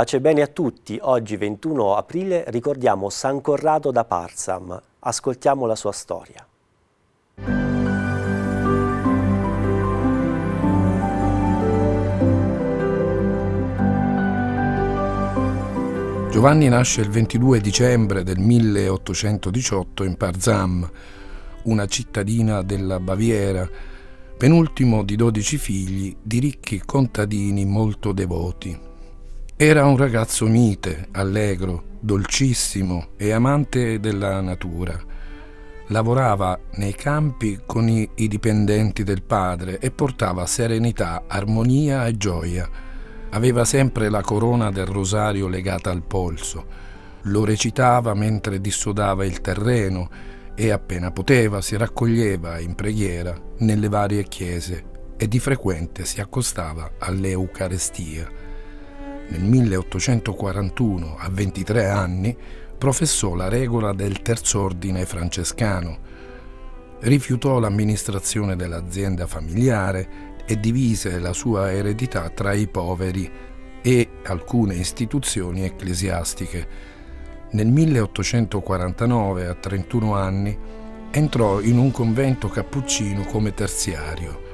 Pace bene a tutti, oggi 21 aprile ricordiamo San Corrado da Parsam. Ascoltiamo la sua storia. Giovanni nasce il 22 dicembre del 1818 in Parzam, una cittadina della Baviera, penultimo di dodici figli di ricchi contadini molto devoti. Era un ragazzo mite, allegro, dolcissimo e amante della natura. Lavorava nei campi con i, i, dipendenti del padre e portava serenità, armonia e gioia. Aveva sempre la corona del rosario legata al polso. Lo recitava mentre dissodava il terreno e appena poteva si raccoglieva in preghiera nelle varie chiese e di frequente si accostava all'Eucarestia. Nel 1841, a 23 anni, professò la regola del terz'ordine francescano. Rifiutò l'amministrazione dell'azienda familiare e divise la sua eredità tra i poveri e alcune istituzioni ecclesiastiche. Nel 1849, a 31 anni, entrò in un convento cappuccino come terziario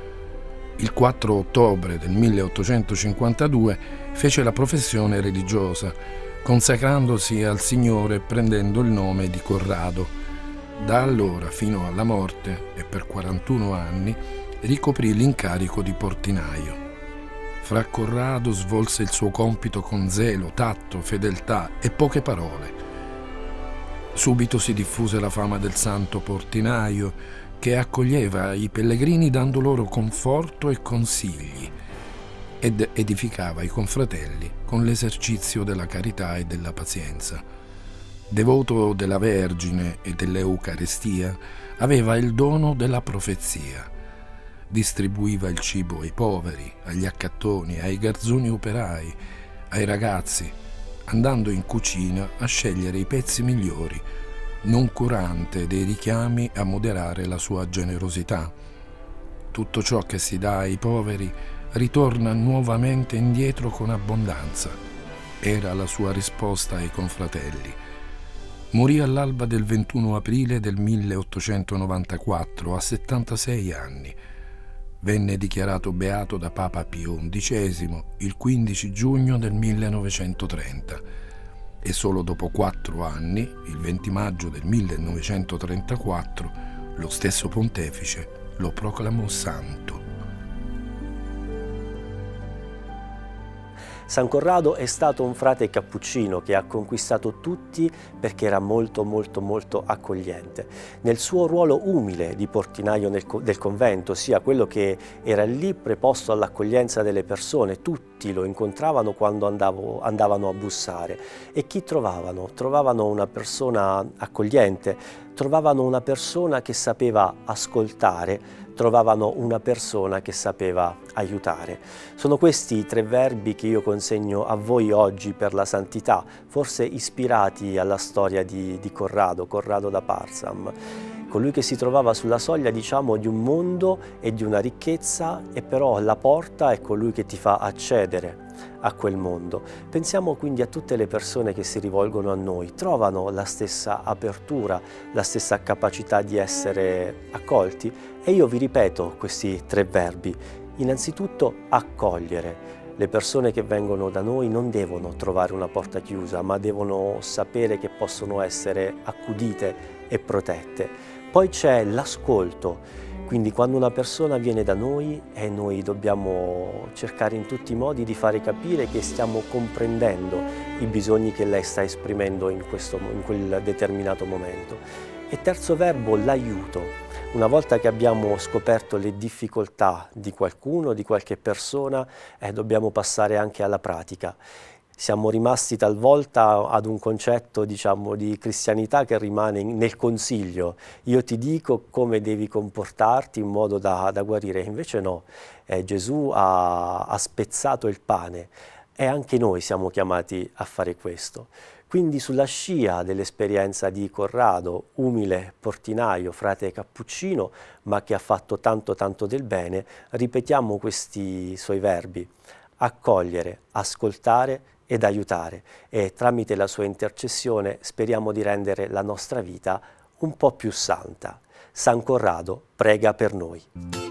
il 4 ottobre del 1852 fece la professione religiosa, consacrandosi al Signore prendendo il nome di Corrado. Da allora fino alla morte e per 41 anni ricoprì l'incarico di portinaio. Fra Corrado svolse il suo compito con zelo, tatto, fedeltà e poche parole. Subito si diffuse la fama del santo portinaio, che accoglieva i pellegrini dando loro conforto e consigli ed edificava i confratelli con l'esercizio della carità e della pazienza. Devoto della Vergine e dell'Eucarestia, aveva il dono della profezia. Distribuiva il cibo ai poveri, agli accattoni, ai garzoni operai, ai ragazzi, andando in cucina a scegliere i pezzi migliori non curante dei richiami a moderare la sua generosità. Tutto ciò che si dà ai poveri ritorna nuovamente indietro con abbondanza. Era la sua risposta ai confratelli. Morì all'alba del 21 aprile del 1894 a 76 anni. Venne dichiarato beato da Papa Pio XI il 15 giugno del 1930 e solo dopo quattro anni, il 20 maggio del 1934, lo stesso pontefice lo proclamò santo. San Corrado è stato un frate cappuccino che ha conquistato tutti perché era molto molto molto accogliente. Nel suo ruolo umile di portinaio nel, del convento, sia quello che era lì preposto all'accoglienza delle persone, tutti lo incontravano quando andavo, andavano a bussare e chi trovavano? Trovavano una persona accogliente, trovavano una persona che sapeva ascoltare, trovavano una persona che sapeva aiutare. Sono questi i tre verbi che io consegno a voi oggi per la santità, forse ispirati alla storia di, di Corrado, Corrado da Parsam colui che si trovava sulla soglia diciamo di un mondo e di una ricchezza e però la porta è colui che ti fa accedere a quel mondo. Pensiamo quindi a tutte le persone che si rivolgono a noi, trovano la stessa apertura, la stessa capacità di essere accolti e io vi ripeto questi tre verbi. Innanzitutto accogliere. Le persone che vengono da noi non devono trovare una porta chiusa, ma devono sapere che possono essere accudite e protette. Poi c'è l'ascolto, quindi quando una persona viene da noi e noi dobbiamo cercare in tutti i modi di fare capire che stiamo comprendendo i bisogni che lei sta esprimendo in, questo, in quel determinato momento. E terzo verbo, l'aiuto. Una volta che abbiamo scoperto le difficoltà di qualcuno, di qualche persona, eh, dobbiamo passare anche alla pratica siamo rimasti talvolta ad un concetto diciamo, di cristianità che rimane nel consiglio. Io ti dico come devi comportarti in modo da, da guarire. Invece no, eh, Gesù ha, ha spezzato il pane e anche noi siamo chiamati a fare questo. Quindi sulla scia dell'esperienza di Corrado, umile portinaio, frate cappuccino, ma che ha fatto tanto tanto del bene, ripetiamo questi suoi verbi, accogliere, ascoltare ed aiutare e tramite la sua intercessione speriamo di rendere la nostra vita un po' più santa. San Corrado prega per noi.